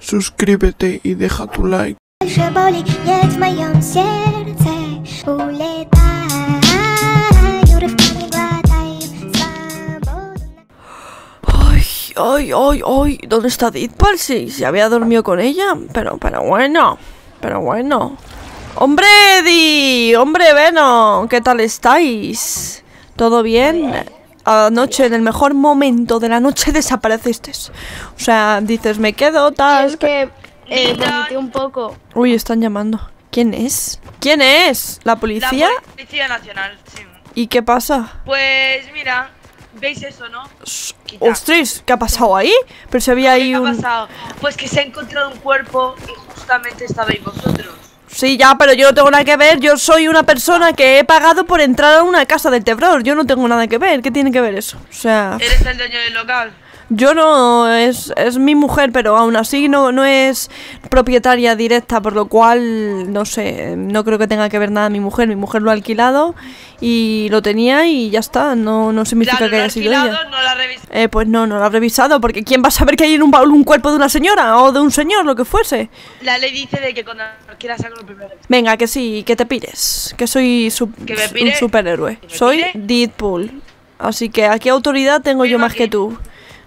Suscríbete y deja tu like. Ay, ay, ay, ay, ¿dónde está Deadpool? Sí, se había dormido con ella, pero, pero bueno, pero bueno. ¡Hombre Eddie! ¡Hombre Venom! ¿Qué tal estáis? ¿Todo bien? Anoche, en el mejor momento de la noche, desapareciste. O sea, dices, me quedo, tal. Es que eh, vomité un poco. Uy, están llamando. ¿Quién es? ¿Quién es? ¿La policía? La Policía Nacional, sí. ¿Y qué pasa? Pues mira, ¿veis eso, no? Quita. ¡Ostras! ¿Qué ha pasado ahí? Pero si había ahí ¿Qué ha un... pasado? Pues que se ha encontrado un cuerpo y justamente estabais vosotros. Sí, ya, pero yo no tengo nada que ver. Yo soy una persona que he pagado por entrar a una casa del terror. Yo no tengo nada que ver. ¿Qué tiene que ver eso? O sea, Eres el dueño del local. Yo no es, es mi mujer, pero aún así no, no es propietaria directa, por lo cual no sé, no creo que tenga que ver nada mi mujer. Mi mujer lo ha alquilado y lo tenía y ya está. No, no significa Claro, que haya sido ella. no la. Eh, pues no, no lo ha revisado, porque ¿quién va a saber que hay en un baúl un cuerpo de una señora o de un señor, lo que fuese? La ley dice de que cuando quieras sacarlo primero. Venga, que sí, que te pires. Que soy su- ¿Que me un superhéroe. ¿Que me Soy? Deadpool. Así que aquí autoridad tengo yo más que tú.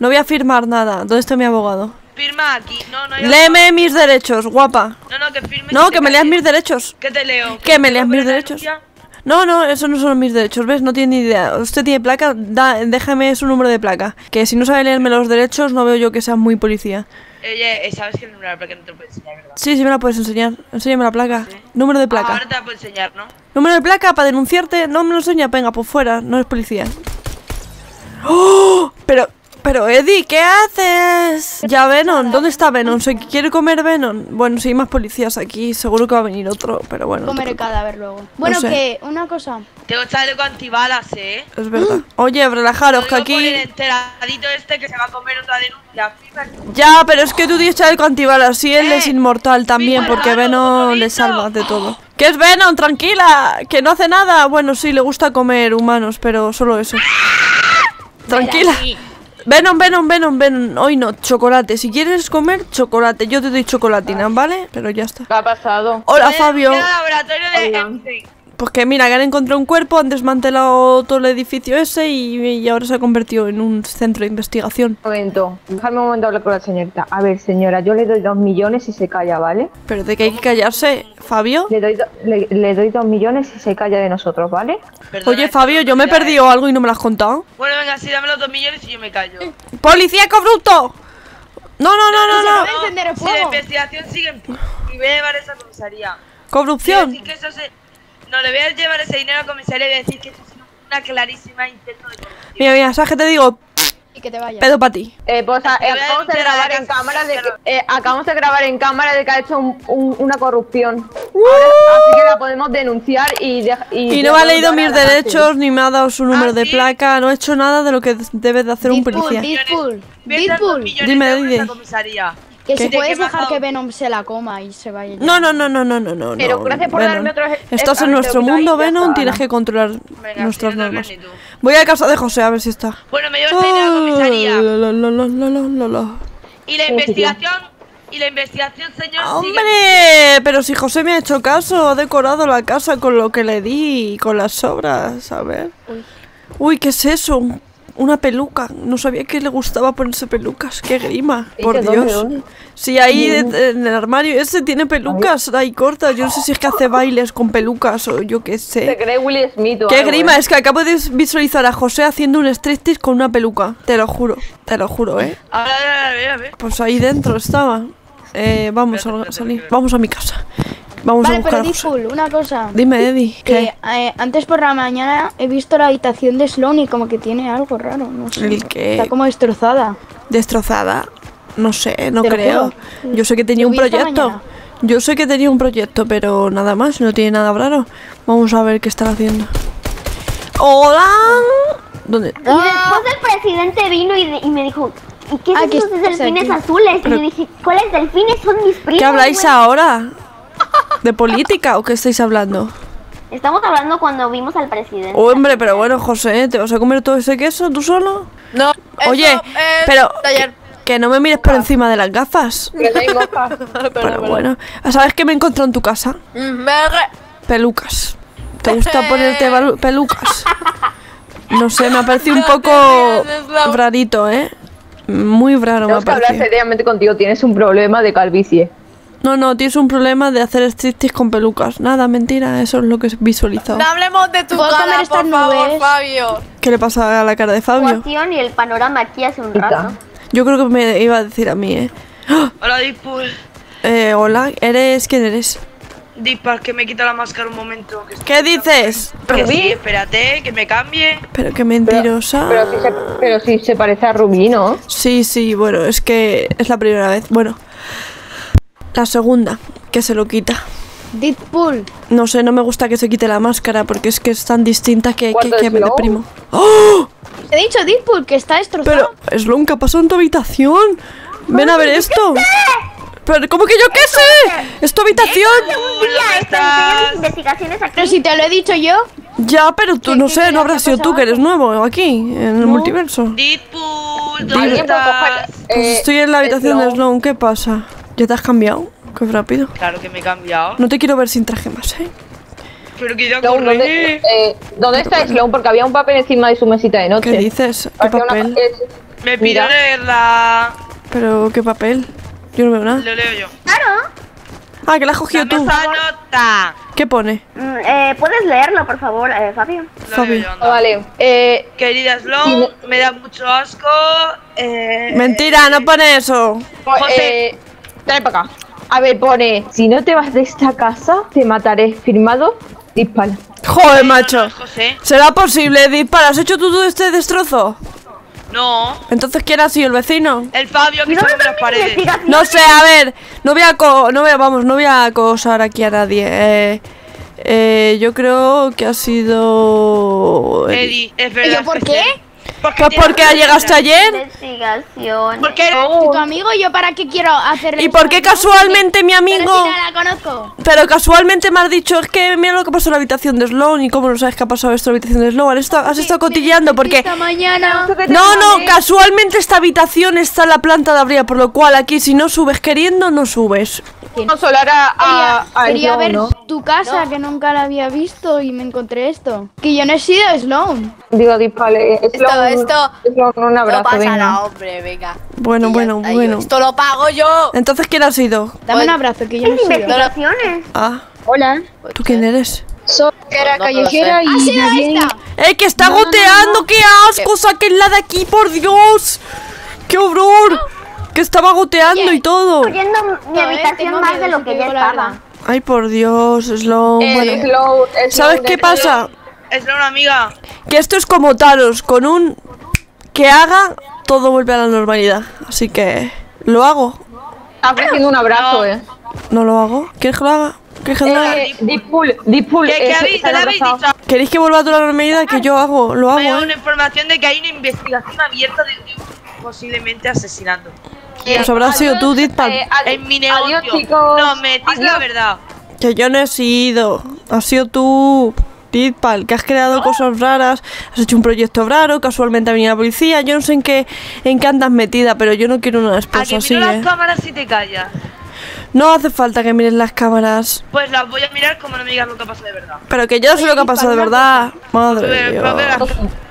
No voy a firmar nada. ¿Dónde está mi abogado? Firma aquí. No, no hay Léeme mis derechos, guapa. No, no, que firmes. No, que me leas mis derechos. ¿Qué te leo? ¿Qué me leas mis derechos? No, no, esos no son mis derechos, ¿ves? No tiene ni idea. Usted tiene placa, da, déjame su número de placa. Que si no sabe leerme los derechos, no veo yo que sea muy policía. Oye, eh, ¿sabes que el número de la placa no te lo puedo enseñar, verdad? Sí, sí me la puedes enseñar. Enséñame la placa. Número de placa. Ahora te la puedo enseñar, ¿no? Número de placa para denunciarte. No me lo enseña, venga, pues fuera. No eres policía. ¡Oh! Pero, pero Eddie, ¿qué haces? Ya Venom, ¿dónde está Venom? ¿Se quiere comer Venom? Bueno, si hay más policías aquí, seguro que va a venir otro, pero bueno. no Comeré cadáver luego. Bueno, sé. que una cosa. Tengo chaleco antibalas, ¿eh? Es verdad. Oye, relajaros, que el aquí. enteradito este que se va a comer otra denuncia. Ya, pero es que tú tienes chaleco antibalas. Sí, él Eh, es inmortal también, porque Venom le salva de todo. ¿Qué es Venom? Tranquila, que no hace nada. Bueno, sí, le gusta comer humanos, pero solo eso. Tranquila. Venom, Venom, Venom, Venom. Hoy no, chocolate. Si quieres comer, chocolate. Yo te doy chocolatina, ¿vale? Pero ya está. ¿Qué ha pasado? Hola, Fabio. laboratorio de. Pues que mira, que han encontrado un cuerpo, han desmantelado todo el edificio ese y, y ahora se ha convertido en un centro de investigación. Un momento, déjame un momento hablar con la señorita. A ver, señora, yo le doy dos millones y se calla, ¿vale? Pero de que hay que callarse, Fabio. Le doy, do- le, le doy dos millones y se calla de nosotros, ¿vale? Perdona, Oye, Fabio, yo me he podría, perdido algo y no me lo has contado. ¿eh? Bueno, venga, sí, dame los dos millones y yo me callo. ¡Policía corrupto! No, no, no, no, no. Si la investigación sigue y voy a llevar esa comisaría. Corrupción. Que eso se... No, le voy a llevar ese dinero a la comisaría y voy a decir que eso es una clarísima intento de corrupción. Mira, mira, ¿sabes qué te digo? Y que te vayas. Pedo para ti. Eh, pues a- acabamos de grabar en cámara de que, eh, acabamos de grabar en cámara de que ha hecho un- un- una corrupción. Ahora, así que la podemos denunciar y de- y, no me ha leído mis derechos, ni me ha dado su número ¿Ah, de sí? placa, no he hecho nada de lo que debe de hacer un policía. Deadpool, Deadpool. Dime, dime. Que ¿Qué? si ¿De puedes ha dejar que? Venom se la coma y se vaya. ya. No, no, no, no, no, no, no. Pero gracias por Venom. darme otro ej- Estás en nuestro mundo, Venom, está. tienes que controlar Venga, nuestras normas. Voy a casa de José a ver si está. Bueno, me llevo ese dinero a la comisaría. la, la, la, la, la, la, la. Y la investigación... Y la investigación, señor, sigue... ¡Hombre! Pero si José me ha hecho caso, ha decorado la casa con lo que le di y con las sobras, a ver. Uy, ¿qué es eso? Un- Una peluca. No sabía que le gustaba ponerse pelucas. ¡Qué grima! ¿Y Por Dios. Sí, ahí en el armario ese tiene pelucas ahí cortas. Yo no sé si es que hace bailes con pelucas o yo qué Se sé. cree Will Smith ¡Qué grima! ¿eh? Es que acabo de visualizar a José haciendo un striptease con una peluca. Te lo juro. Te lo juro, ¿eh? Ahora, a ver, a ver. Pues ahí dentro estaba. Eh, vamos a salir. Vamos a mi casa. Vamos a Vale, buscar pero una cosa. Dime, Eddie. Que eh, antes por la mañana he visto la habitación de Sloan y como que tiene algo raro, no sé. ¿El qué? Está como destrozada. Destrozada. No sé, no creo. juro. Yo sé que tenía un proyecto. Yo sé que tenía un proyecto, pero nada más, no tiene nada raro. Vamos a ver qué están haciendo. ¡Hola! ¿Dónde? Y después el presidente vino y, de- y me dijo, ¿y qué Ah, que esos estás delfines azules? Pero- Y yo dije, ¿cuáles delfines? Son mis primos. ¿Qué habláis güey". ahora? ¿De política o qué estáis hablando? Estamos hablando cuando vimos al presidente. Hombre, pero bueno, José, ¿te vas a comer todo ese queso tú solo? No, Oye, eso es pero-. Que no me mires por encima de las gafas. Que moscas. Pero bueno, ¿sabes qué me encontré en tu casa? Mm. Pelucas. ¿Te gusta ponerte pelucas? No sé, me ha parecido un poco rarito, ¿eh? Muy raro me ha Tenemos que hablar parecido. seriamente contigo. Tienes un problema de calvicie. No, no, tienes un problema de hacer striptease con pelucas. Nada, mentira, eso es lo que he visualizado. No hablemos de tu ¿Puedo cara, comer por estas favor, nubes? Fabio. ¿Qué le pasa a la cara de Fabio? Situación y el panorama aquí hace un rato. Yo creo que me iba a decir a mí, ¿eh? ¡Ah! Hola, Deadpool. Eh, hola, ¿eres quién eres? Deadpool, que me quita la máscara un momento. Que, ¿Qué dices? que sí, espérate, que me cambie. Pero qué mentirosa. Pero sí, se, pero sí se parece a Rubí, ¿no? Sí, sí, bueno, es que es la primera vez. Bueno, la segunda, que se lo quita. Deadpool. No sé, no me gusta que se quite la máscara porque es que es tan distinta que, que, ¿Cuánto que es me deprimo. ¡Oh! Te he dicho Deadpool que está destrozado. Pero, Sloan, ¿qué ha pasado en tu habitación? Ven a ver esto. Pero, ¿cómo que yo qué sé? ¿Es tu habitación? Pero si te lo he dicho yo. Ya, pero tú, ¿Qué- no sé, no habrás sido tú que eres nuevo aquí, en el multiverso. Deadpool, ¿dónde ¿Alguien puede coger, estás? Pues eh, estoy en la habitación de? Sloan, ¿qué pasa? ¿Ya te has cambiado? Qué rápido. Claro que me he cambiado. No te quiero ver sin traje más, ¿eh? Pero que ya ¿dónde, eh, ¿dónde está Sloan? Porque había un papel encima de su mesita de noche. ¿Qué dices? ¿Qué Parecía una- papel? es- Me Mira. pido leerla. ¿Pero qué papel? Yo no veo nada. Lo leo yo. Claro. Ah, que la has cogido tú. nota. ¿Qué pone? Mm, eh, ¿Puedes leerlo, por favor, eh, Fabio? Lo Fabio. leo yo, anda. vale. Eh, Querida Sloan, me da mucho asco. Eh, Mentira, no pone eso. po- José. Eh, trae para acá. A ver, pone, si no te vas de esta casa, te mataré. Firmado, dispara. Joder, no, macho. no, José. ¿Será posible, Dispara? ¿Has hecho tú todo este destrozo? No, Entonces, ¿quién ha sido el vecino? el Fabio que ¿Y dónde sube las paredes. No sé, a ver, no voy a co no voy a, vamos, no voy a acosar aquí a nadie. Eh, eh, yo creo que ha sido Eddie, es verdad. ¿Y yo por qué? Porque Pues tienes porque una llegaste ayer. ¿Por qué? Si tu amigo, ¿yo para qué quiero hacerle ¿Y por qué casualmente mi Pero amigo? si no la conozco. Pero casualmente me has dicho, es que mira lo que pasó en la habitación de Sloan y cómo no sabes qué ha pasado esto en la habitación de Sloan. Has estado, has estado cotilleando porque... Esta mañana. No, no, casualmente esta habitación está en la planta de arriba, por lo cual aquí si no subes queriendo, no subes. Consolar a, a, Quería, a quería ver ¿no? tu casa, que nunca la había visto y me encontré esto. Que yo no he sido Sloan. Digo, dispale. Sloan, esto- Sloan, un No abrazo, pasa venga. nada, hombre, venga. Bueno, Y ya bueno, está, yo- bueno. Esto lo pago yo. Entonces, ¿quién ha sido? Dame un abrazo, que yo no he sido. Investigaciones. Ah, Hola, ¿tú quién eres? soy cara No, no callejera sé. y ¿Ha sido me viene- esta? ¡Eh, que está goteando! ¡Qué asco! ¡Sáquenla de aquí, por Dios! ¡Qué horror! Que estaba goteando y todo. Oyendo mi No, habitación más miedo, de lo que ya estaba. Ay, por Dios, Sloan. Eh, Bueno, Sloan- Sloan ¿sabes qué pasa? Una amiga. Que esto es como Taros, con un que haga, todo vuelve a la normalidad. Así que, ¿lo hago? Está ofreciendo un abrazo, No. eh. ¿No lo hago? ¿Quieres que lo haga? ¿Quieres que lo haga? Eh, Deadpool, Deadpool. ¿Qué, qué habéis, qué habéis dicho? ¿Queréis que vuelva a toda la normalidad? Que yo hago, lo Me da hago, una ¿eh? información de que hay una investigación abierta de un posiblemente asesinando. Pues habrá sido tú, Ditpal. Eh, En mi negocio. Adiós, chicos. No, me decís la verdad. Que yo no he sido. Has sido tú, Ditpal, que has creado cosas raras, has hecho un proyecto raro, casualmente ha venido la policía. Yo no sé en qué, en qué andas metida, pero yo no quiero una A esposa que así, miro ¿eh? las cámaras y te callas. No hace falta que mires las cámaras. Pues las voy a mirar como no me digas lo que pasa de verdad. Pero que yo sé lo que ha pasado de verdad. Madre mía.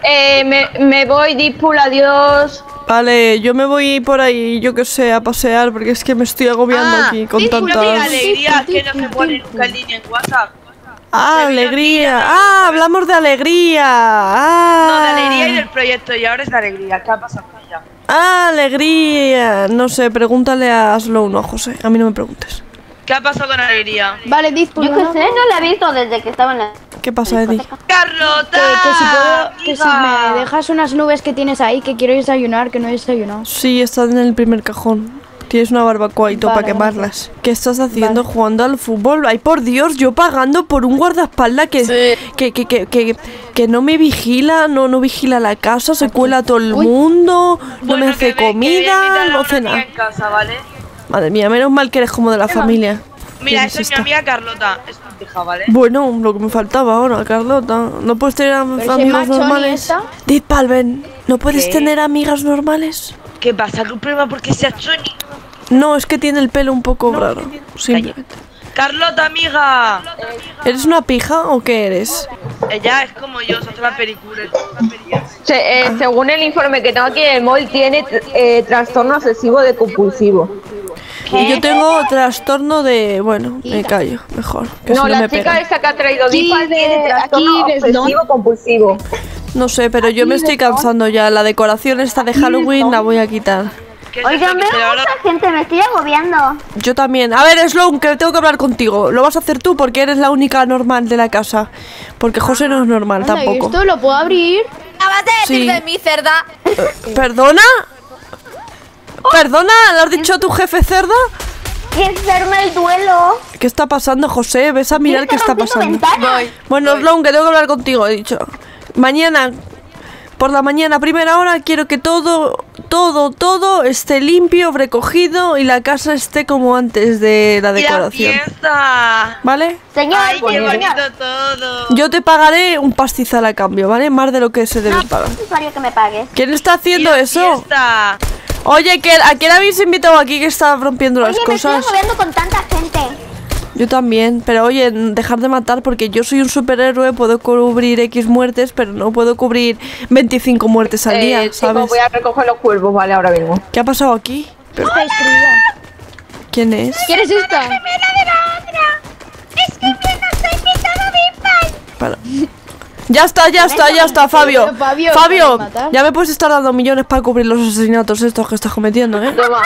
Eh, me, me voy, Deadpool, adiós. Vale, yo me voy por ahí, yo que sé, a pasear, porque es que me estoy agobiando Ah, aquí con sí, Una amiga tantas... alegría que no se pone nunca en línea en WhatsApp. Ah, Se vino alegría. Ah, hablamos de alegría. Ah. No, de alegría y del proyecto, y ahora es de alegría. ¿Qué ha pasado con ella? Ah, alegría. No sé, pregúntale a Slow, no, José. A mí no me preguntes. ¿Qué ha pasado con alegría? Vale, Deadpool. Yo qué ¿no? sé, no la he visto desde que estaba en la... ¿Qué pasa, Eddie? ¡Carlota! Que, que si puedo, que si hija. me dejas unas nubes que tienes ahí, que quiero desayunar, que no he desayunado. Sí, están en el primer cajón. Tienes una barbacoa y todo Vale, para quemarlas. ¿Qué estás haciendo jugando al fútbol? Ay, por Dios, yo pagando por un guardaespaldas que, Sí. que, que, que, que, que no me vigila, no, no vigila la casa, se cuela todo el mundo, no Bueno, me hace a comida, a no hace nada. en casa, ¿vale? Madre mía, menos mal que eres como de la familia. Mira, ¿Quién esa es mi amiga Carlota. Es Bueno, lo que me faltaba ahora, Carlota. ¿No puedes tener am- Pero si es amigos macho, ni normales? Palven, ¿no puedes ¿Qué? tener amigas normales? ¿Qué pasa? ¿Qué problema? Porque se ha hecho ni... No, es que tiene el pelo un poco raro. Simplemente. Carlota, amiga. ¿Eres una pija o qué eres? Ella es como yo, se hace la película. Se- eh, según el informe que tengo aquí en el móvil, tiene eh, trastorno obsesivo de compulsivo. Y yo tengo trastorno de... Bueno, me callo, mejor. Que no, si no la me chica esta que ha traído Dipa de- tiene trastorno aquí obsesivo compulsivo. No sé, pero yo me estoy cansando ya. La decoración esta de Halloween la voy a quitar. ¿Qué es eso Oigan, veo mucha gente, me estoy agobiando. Yo también. A ver, Sloan, que tengo que hablar contigo. Lo vas a hacer tú porque eres la única normal de la casa. Porque José no es normal Anda, ¿y tampoco. esto lo puedo abrir? De decir Sí. de mí, cerda. ¿Perdona? ¿Perdona? ¿Le has dicho a tu jefe cerda? ¿Quieres hacerme el duelo? ¿Qué está pasando, José? Ves a mirar qué está ¿Quieres que rompa tu pasando. Voy. Bueno, Sloan, que tengo que hablar contigo, he dicho. Mañana, por la mañana, primera hora, quiero que todo, todo, todo esté limpio, recogido y la casa esté como antes de la ¡Y la decoración. fiesta! ¿Vale? Señor, ¡Ay, qué bonito todo! Yo te pagaré un pastizal a cambio, ¿vale? Más de lo que se debe No, pagar. es necesario que me pagues. ¿Quién está ¡Y haciendo la eso? fiesta! Oye, ¿que- ¿a quién habéis invitado aquí que está rompiendo las Oye, me estoy cosas? con tanta gente. Yo también, pero oye, dejar de matar porque yo soy un superhéroe, puedo cubrir X muertes, pero no puedo cubrir 25 muertes al día, Eh, ¿sabes? voy a recoger los cuervos, vale, ahora vengo. ¿Qué ha pasado aquí? Está escribida. ¿Quién es? ¿Quieres esta? Para. Ya está, ya está, ya está, Fabio. Fabio, Fabio, ya me puedes estar dando millones para cubrir los asesinatos estos que estás cometiendo, ¿eh? Toma.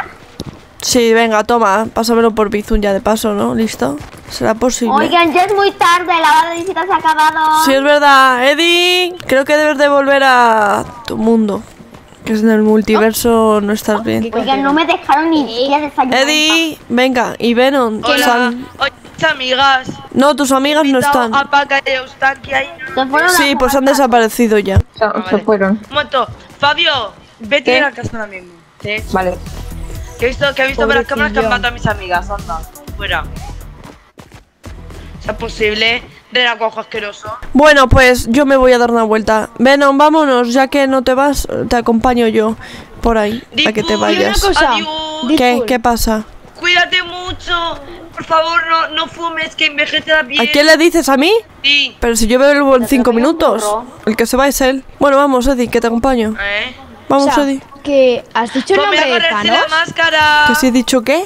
Sí, venga, toma, pásamelo por Bizun ya de paso, ¿no? ¿Listo? ¿Será posible? Oigan, ya es muy tarde, la hora de visitas se ha acabado. Sí, es verdad. Eddie, creo que debes de volver a tu mundo. Que es en el multiverso, no estás bien. Oigan, no me dejaron ni siquiera desayunar. Eddie, venga, y Venom, Hola, sal. Amigas. No, tus amigas no están. A Paca y a Eustaquia ahí. Se fueron a Sí, pues han desaparecido ya. Se, se fueron. Un momento. Fabio, vete ¿Qué? a la casa ahora mismo. ¿sí? Vale. Que he visto, que he visto por las cámaras que han matado a mis amigas. Anda, fuera. ¿Es posible? De la cojo asqueroso. Bueno, pues yo me voy a dar una vuelta. Venom, vámonos, ya que no te vas, te acompaño yo por ahí, a que te una vayas. cosa. Adiós. ¿Qué? ¿Qué pasa? Cuídate mucho. Por favor, no, no fumes, que envejece la piel. ¿A quién le dices? ¿A mí? Sí. Pero si yo vuelvo en cinco minutos. burro. El que se va es él. Bueno, vamos, Eddie, que te acompaño. ¿Eh? Vamos, O sea, Eddie. que has dicho el nombre de Thanos. la máscara. ¿Que sí he dicho qué?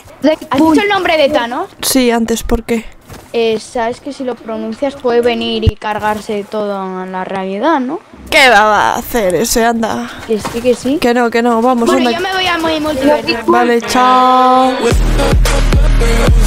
¿Has dicho el nombre de Thanos? Sí, antes, ¿por qué? Eh, Sabes que si lo pronuncias puede venir y cargarse todo en la realidad, ¿no? ¿Qué va a hacer ese? Anda. Que sí, que sí. Que no, que no, vamos, Bueno, anda. yo me voy a muy multiverso. Vale, chao. Yeah.